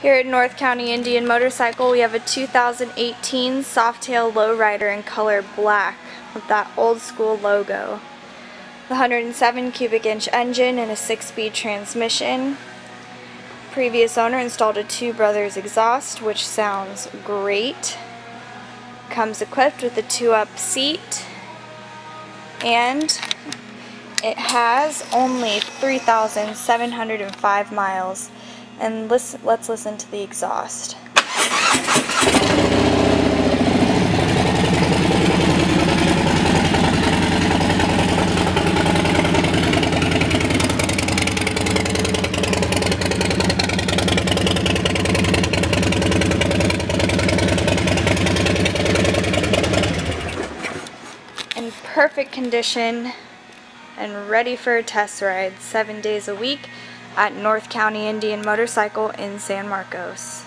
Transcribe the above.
Here at North County Indian Motorcycle, we have a 2018 Softail Lowrider in color black with that old school logo. The 107 cubic inch engine and a 6-speed transmission. Previous owner installed a Two Brothers exhaust, which sounds great. Comes equipped with a 2-up seat and it has only 3,705 miles and listen, let's listen to the exhaust. In perfect condition and ready for a test ride seven days a week at North County Indian Motorcycle in San Marcos.